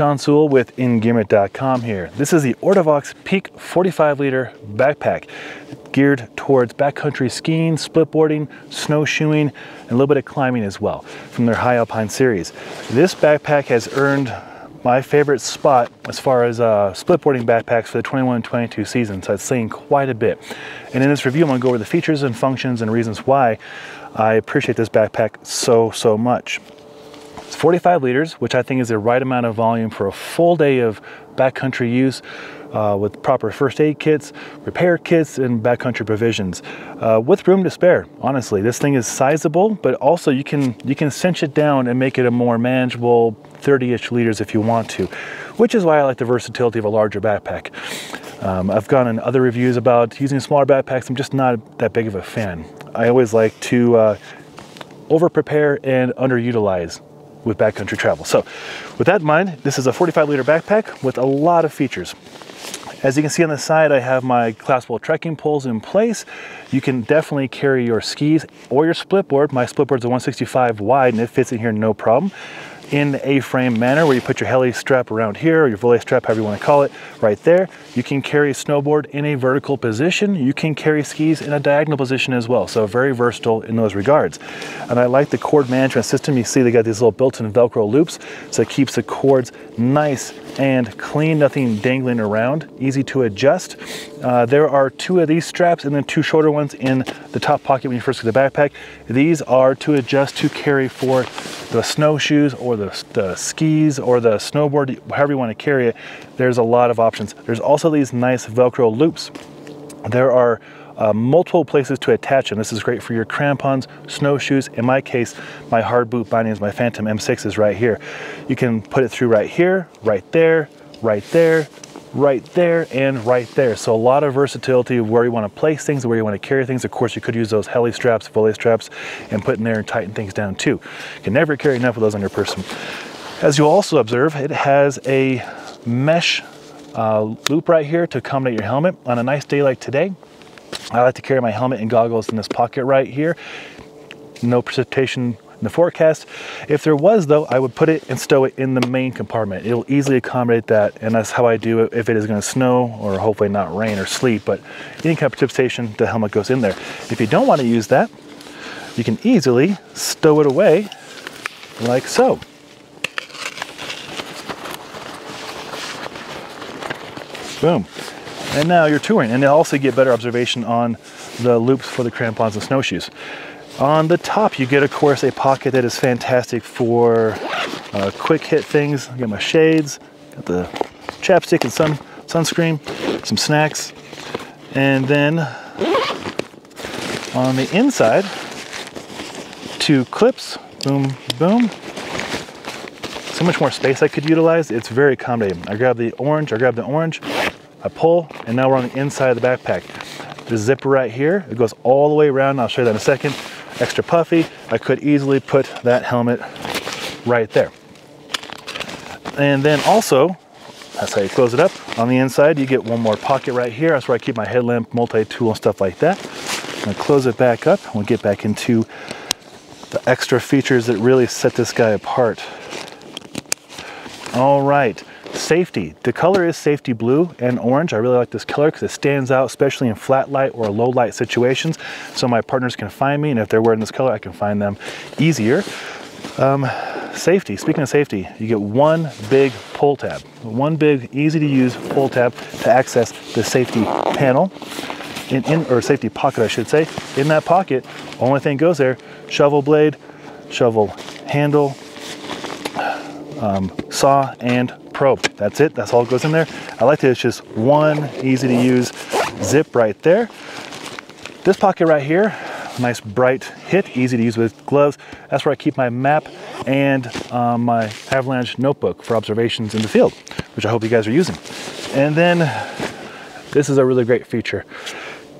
Sean Sewell with Engearment.com here. This is the Ortovox Peak 45 liter backpack geared towards backcountry skiing, splitboarding, snowshoeing, and a little bit of climbing as well from their High Alpine series. This backpack has earned my favorite spot as far as uh, splitboarding backpacks for the 21-22 season, so it's saying quite a bit. And in this review, I'm gonna go over the features and functions and reasons why I appreciate this backpack so, so much. It's 45 liters, which I think is the right amount of volume for a full day of backcountry use uh, with proper first aid kits, repair kits, and backcountry provisions, uh, with room to spare. Honestly, this thing is sizable, but also you can you can cinch it down and make it a more manageable 30-ish liters if you want to, which is why I like the versatility of a larger backpack. Um, I've gone in other reviews about using smaller backpacks. I'm just not that big of a fan. I always like to uh, over prepare and underutilize with backcountry travel. So with that in mind, this is a 45 liter backpack with a lot of features. As you can see on the side, I have my collapsible trekking poles in place. You can definitely carry your skis or your splitboard. My splitboard's a 165 wide and it fits in here no problem in A-frame manner where you put your heli strap around here or your Voile strap, however you want to call it, right there. You can carry a snowboard in a vertical position. You can carry skis in a diagonal position as well. So very versatile in those regards. And I like the cord management system. You see they got these little built-in Velcro loops. So it keeps the cords nice and clean, nothing dangling around, easy to adjust. Uh, there are two of these straps and then two shorter ones in the top pocket when you first get the backpack. These are to adjust to carry for the snowshoes or the, the skis or the snowboard, however you want to carry it. There's a lot of options. There's also these nice Velcro loops. There are uh, multiple places to attach them. This is great for your crampons, snowshoes. In my case, my hard boot bindings, my Phantom M6 is right here. You can put it through right here, right there, right there, right there, and right there. So a lot of versatility of where you want to place things, where you want to carry things. Of course, you could use those heli straps, Voile straps, and put in there and tighten things down too. You can never carry enough of those on your person. As you'll also observe, it has a mesh uh, loop right here to accommodate your helmet. On a nice day like today, I like to carry my helmet and goggles in this pocket right here. No precipitation in the forecast. If there was though, I would put it and stow it in the main compartment. It'll easily accommodate that and that's how I do it if it is gonna snow or hopefully not rain or sleet, but any kind of precipitation, the helmet goes in there. If you don't wanna use that, you can easily stow it away like so. Boom. And now you're touring. And also get better observation on the loops for the crampons and snowshoes. On the top, you get, of course, a pocket that is fantastic for uh, quick hit things. I got my shades, got the chapstick and sun sunscreen, some snacks. And then on the inside, two clips, boom, boom. So much more space I could utilize. It's very accommodating. I grab the orange, I grab the orange, I pull, and now we're on the inside of the backpack. The zipper right here, it goes all the way around. I'll show you that in a second. Extra puffy. I could easily put that helmet right there. And then also, that's how you close it up. On the inside, you get one more pocket right here. That's where I keep my headlamp, multi-tool, and stuff like that. I'm gonna close it back up. And we'll get back into the extra features that really set this guy apart. All right, Safety. The color is safety blue and orange. I really like this color because it stands out, especially in flat light or low light situations. So my partners can find me, and if they're wearing this color, I can find them easier. Um, safety. Speaking of safety, you get one big pull tab, one big, easy to use pull tab to access the safety panel. In, in, or safety pocket, I should say. In that pocket, only thing goes there, shovel blade, shovel handle, um, saw, and probe. That's it, that's all goes in there. I like that it's just one easy to use zip right there. This pocket right here, nice bright hit, easy to use with gloves. That's where I keep my map and um, my avalanche notebook for observations in the field, which I hope you guys are using. And then this is a really great feature.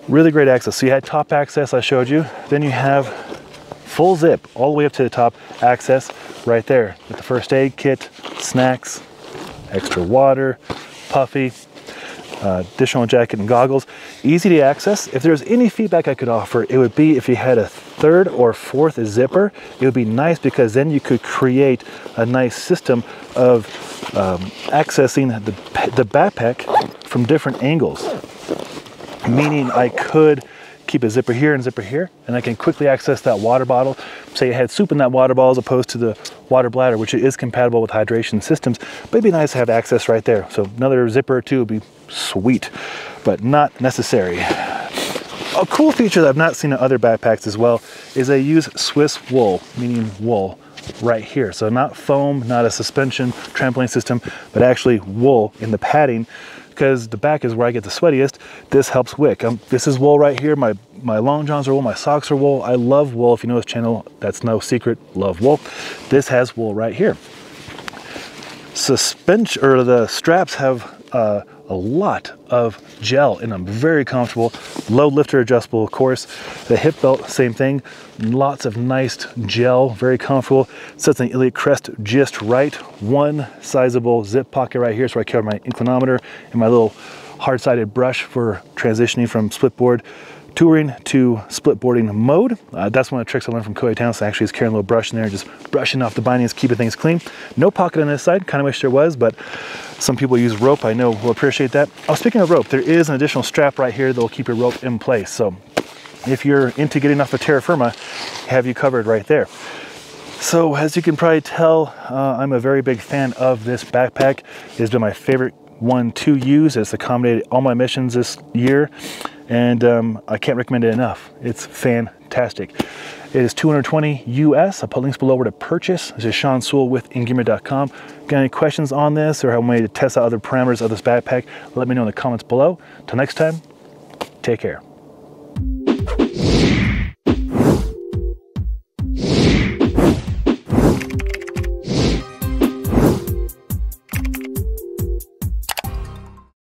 Really great access. So you had top access I showed you. Then you have full zip all the way up to the top access right there with the first aid kit, snacks, extra water, puffy, uh, additional jacket and goggles. Easy to access. If there's any feedback I could offer, it would be if you had a third or fourth zipper, it would be nice because then you could create a nice system of um, accessing the, the backpack from different angles. Meaning I could keep a zipper here and zipper here, and I can quickly access that water bottle. Say I had soup in that water bottle as opposed to the water bladder, which is compatible with hydration systems, but it'd be nice to have access right there. So another zipper or two would be sweet, but not necessary. A cool feature that I've not seen in other backpacks as well is they use Swiss wool, meaning wool, right here. So not foam, not a suspension trampoline system, but actually wool in the padding because the back is where I get the sweatiest. This helps wick. Um, this is wool right here. My, my long johns are wool, my socks are wool. I love wool. If you know this channel, that's no secret, love wool. This has wool right here. Suspension, or the straps have uh, a lot of gel in them, very comfortable. Load lifter adjustable, of course. The hip belt, same thing. Lots of nice gel, very comfortable. Sets the iliac crest just right. One sizable zip pocket right here, so I carry my inclinometer and my little hard-sided brush for transitioning from split board touring to split boarding mode. Uh, that's one of the tricks I learned from Koei Townsend. Actually, is carrying a little brush in there, just brushing off the bindings, keeping things clean. No pocket on this side. Kind of wish there was, but some people use rope. I know will appreciate that. Oh, speaking of rope, there is an additional strap right here that will keep your rope in place. So if you're into getting off of terra firma, have you covered right there. So as you can probably tell, uh, I'm a very big fan of this backpack. It has been my favorite one to use. It's accommodated all my missions this year and um, I can't recommend it enough. It's fantastic. It is 220 US. I'll put links below where to purchase. This is Sean Sewell with engearment.com. Got any questions on this or how me to test out other parameters of this backpack? Let me know in the comments below. Till next time, take care.